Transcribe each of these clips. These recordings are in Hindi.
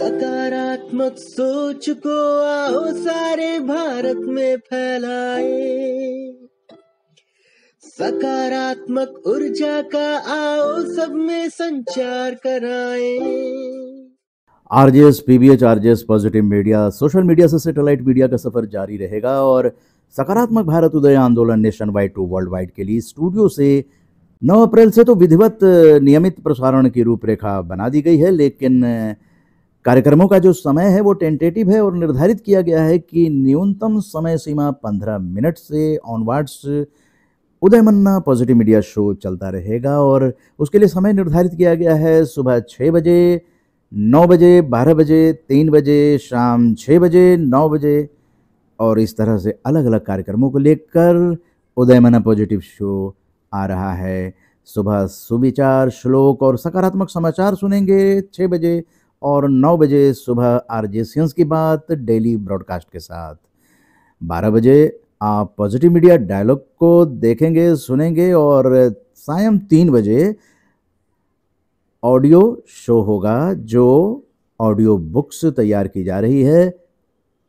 सकारात्मक सोच को आओ सारे भारत में फैलाए। सकारात्मक ऊर्जा का आओ सब में संचार कराए। RJS, PBH, RJS positive media, social media से सैटेलाइट मीडिया का सफ़र जारी रहेगा और सकारात्मक भारत उदय आंदोलन nation wide to world wide के लिए स्टूडियो से 9 अप्रैल से तो विधिवत नियमित प्रसारण की रूपरेखा बना दी गई है, लेकिन कार्यक्रमों का जो समय है वो टेंटेटिव है और निर्धारित किया गया है कि न्यूनतम समय सीमा 15 मिनट से onwards Uday Manna positive media show चलता रहेगा और उसके लिए समय निर्धारित किया गया है सुबह छः बजे, नौ बजे, बारह बजे, तीन बजे, शाम छः बजे, नौ बजे और इस तरह से अलग अलग कार्यक्रमों को लेकर उदय मना पॉजिटिव शो आ रहा है। सुबह सुविचार, श्लोक और सकारात्मक समाचार सुनेंगे छः बजे और नौ बजे सुबह आर जे की बात, डेली ब्रॉडकास्ट के साथ। बारह बजे आप पॉजिटिव मीडिया डायलॉग को देखेंगे, सुनेंगे और सायं तीन बजे ऑडियो शो होगा, जो ऑडियो बुक्स तैयार की जा रही है।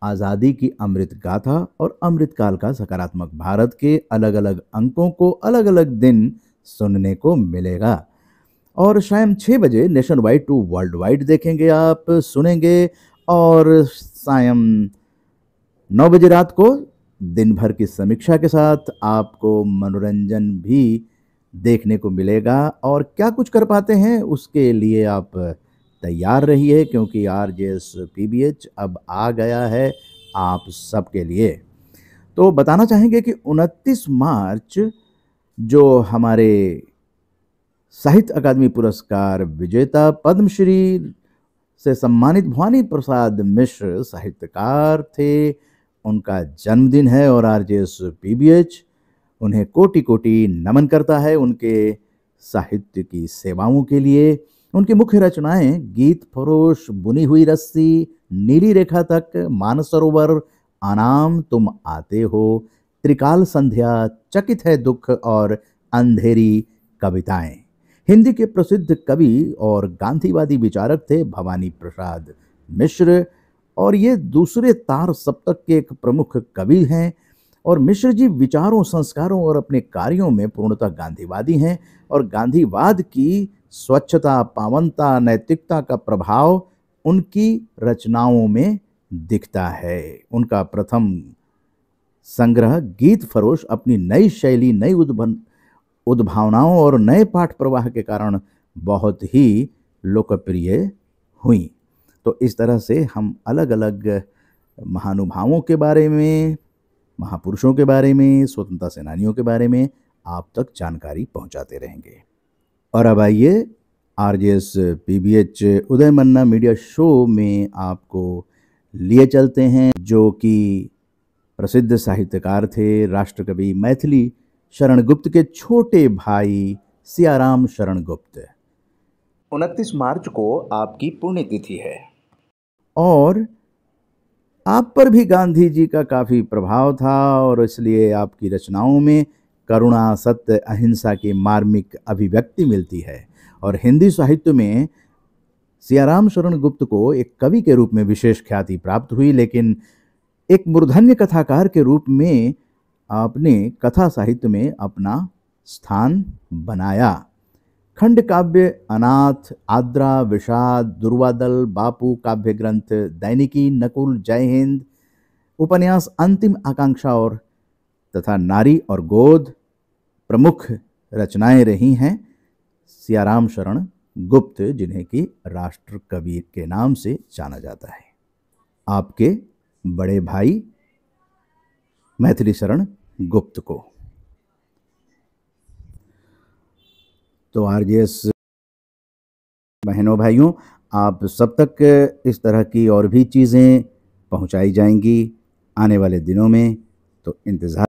आज़ादी की अमृत गाथा और अमृतकाल का सकारात्मक भारत के अलग अलग अंकों को अलग अलग दिन सुनने को मिलेगा। और शाम छः बजे nation wide to world wide देखेंगे आप, सुनेंगे और सायं नौ बजे रात को दिन भर की समीक्षा के साथ आपको मनोरंजन भी देखने को मिलेगा। और क्या कुछ कर पाते हैं, उसके लिए आप तैयार रहिए, क्योंकि R J S P B H अब आ गया है आप सबके लिए। तो बताना चाहेंगे कि 29 मार्च जो हमारे साहित्य अकादमी पुरस्कार, विजेता पद्मश्री से सम्मानित भवानी प्रसाद मिश्र साहित्यकार थे। उनका जन्मदिन है और R J S P B H उन्हें कोटि कोटि नमन करता है उनके साहित्य की सेवाओं के लिए। उनकी मुख्य रचनाएँ गीत, फरोश, बुनी हुई रस्सी, नीली रेखा तक, मानसरोवर आनाम तुम आते हो, त्रिकाल संध्या, चकित है दुख और अंधेरी कविताएँ। हिंदी के प्रसिद्ध कवि और गांधीवादी विचारक थे भवानी प्रसाद मिश्र, और ये दूसरे तार सप्तक के एक प्रमुख कवि हैं, और मिश्र जी विचारों, संस्कारों और अपने कार्यों में पूर्णतः गांधीवादी हैं, और गांधीवाद की स्वच्छता, पावनता, नैतिकता का प्रभाव उनकी रचनाओं में दिखता है। उनका प्रथम संग्रह गीत फरोश अपनी नई शैली, नई उद्भन उद्भावनाओं और नए पाठ प्रवाह के कारण बहुत ही लोकप्रिय हुई। तो इस तरह से हम अलग अलग महानुभावों के बारे में, महापुरुषों के बारे में, स्वतंत्रता सेनानियों के बारे में आप तक जानकारी पहुंचाते रहेंगे। और अब आइए R J S P B H Uday Manna media show में आपको लिए चलते हैं, जो कि प्रसिद्ध साहित्यकार थे, राष्ट्रकवि मैथिली शरण गुप्त के छोटे भाई सियाराम शरण गुप्त उनतीस मार्च को आपकी पुण्यतिथि है। और आप पर भी गांधी जी का काफ़ी प्रभाव था और इसलिए आपकी रचनाओं में करुणा सत्य अहिंसा की मार्मिक अभिव्यक्ति मिलती है। और हिंदी साहित्य में सियाराम शरण गुप्त को एक कवि के रूप में विशेष ख्याति प्राप्त हुई लेकिन एक मूर्धन्य कथाकार के रूप में आपने कथा साहित्य में अपना स्थान बनाया। खंड काव्य, अनाथ, आद्रा, विषाद, दुर्वादल, बापू, काव्य ग्रंथ, दैनिकी, नकुल, जय हिंद, उपन्यास, अंतिम आकांक्षा और तथा नारी और गोद प्रमुख रचनाएँ रही हैं। सियाराम शरण गुप्त, जिन्हें कि राष्ट्र कवि के नाम से जाना जाता है। आपके बड़े भाई मैथिली शरण गुप्त को। तो आर जे एस बहनों, भाइयों, आप सब तक इस तरह की और भी चीज़ें पहुंचाई जाएँगी आने वाले दिनों में तो इंतज़ार